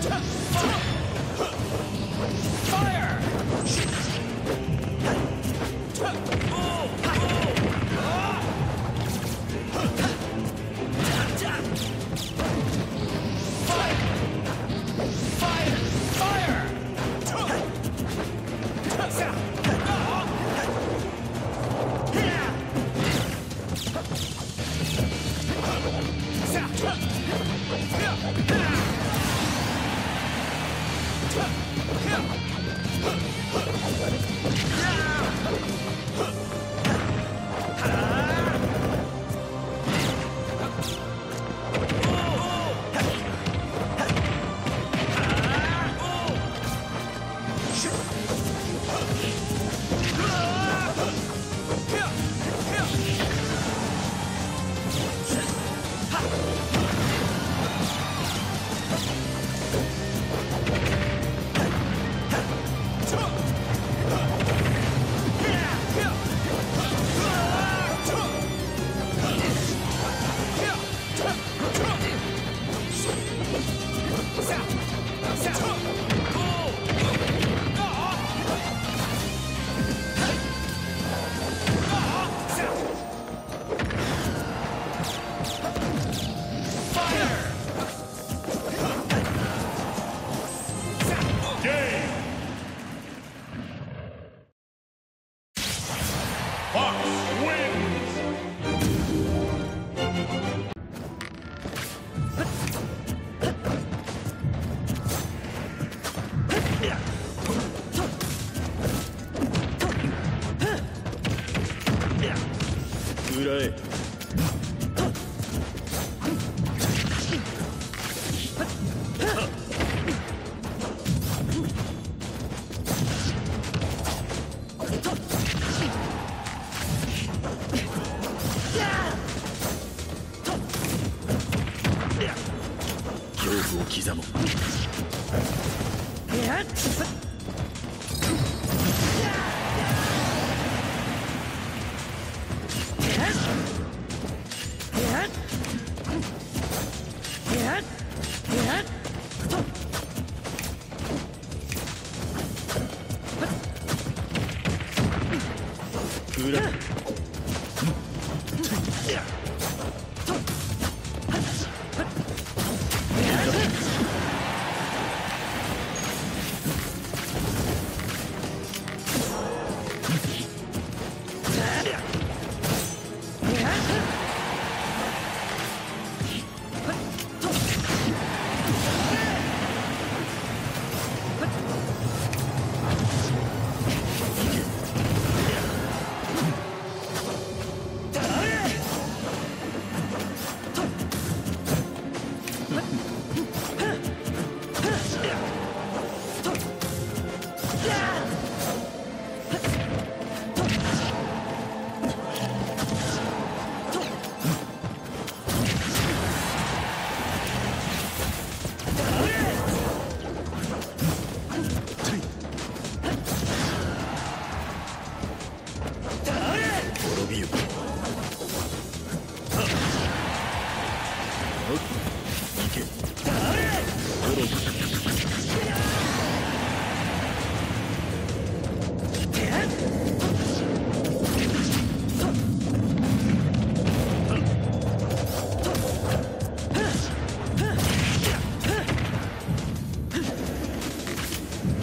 恐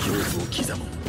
恐怖を刻もう。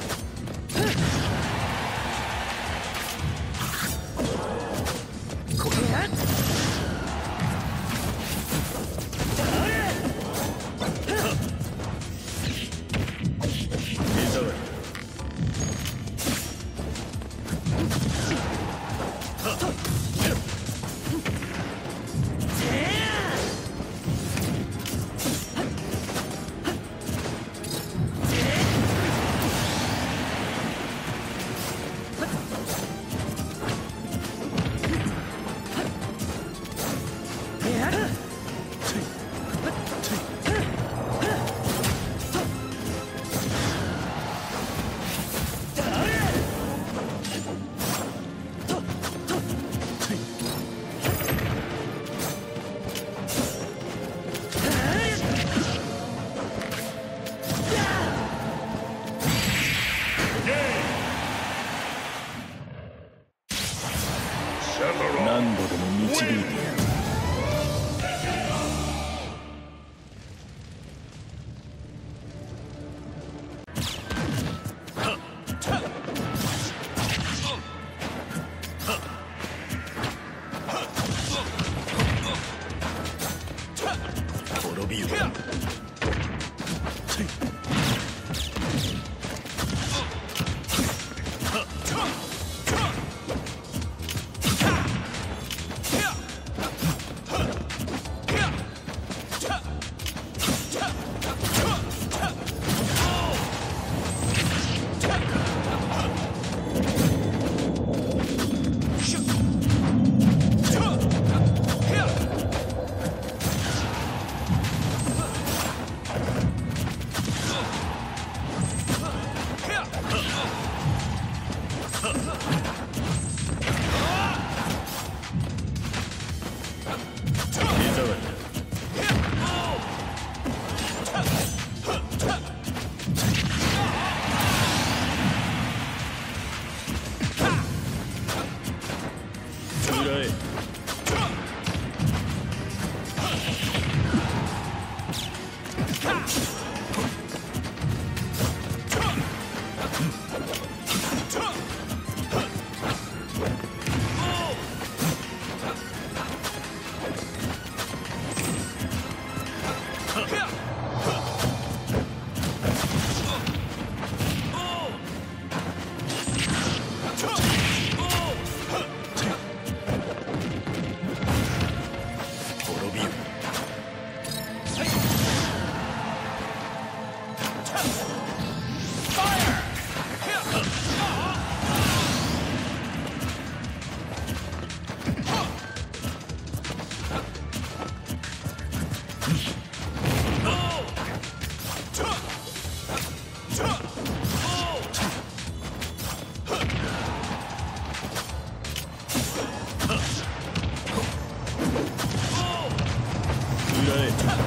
good.